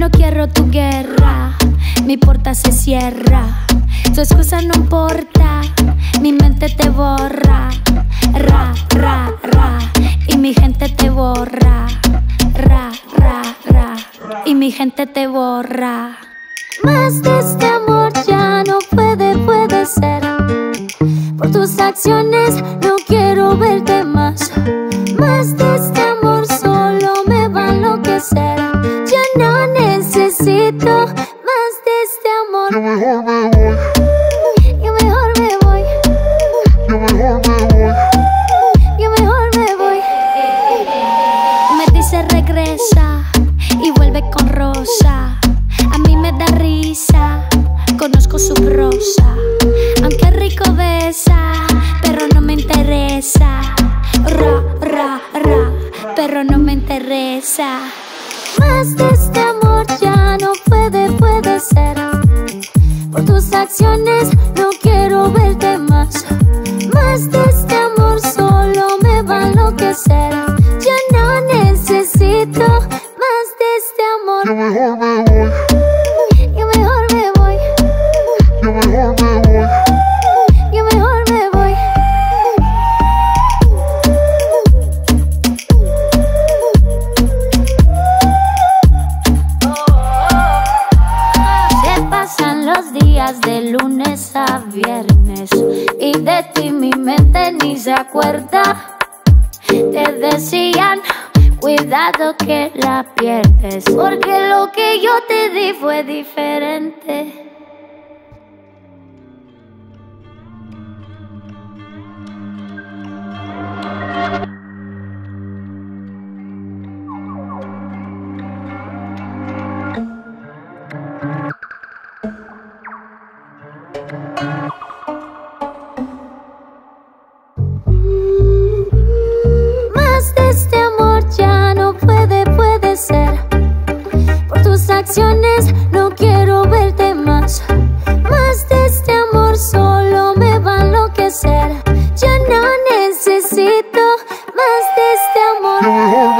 No quiero tu guerra, mi puerta se cierra. Tu excusa no importa, mi mente te borra. Ra, ra, ra, y mi gente te borra. Ra, ra, ra, y mi gente te borra. Más de este amor ya no puede, puede ser. Por tus acciones no quiero verte más de este amor. Yo mejor me voy, Yo mejor me voy. yo mejor me voy. Yo mejor me voy. Me dice regresa y vuelve con rosa. A mí me da risa, conozco su prosa. Aunque rico besa, pero no me interesa. Ra, ra, ra, pero no me interesa. Más de este Tus acciones no quiero verte más. Y de ti mi mente ni se acuerda. Te decían, cuidado que la pierdes, porque lo que yo te di fue diferente. necesito más de este amor.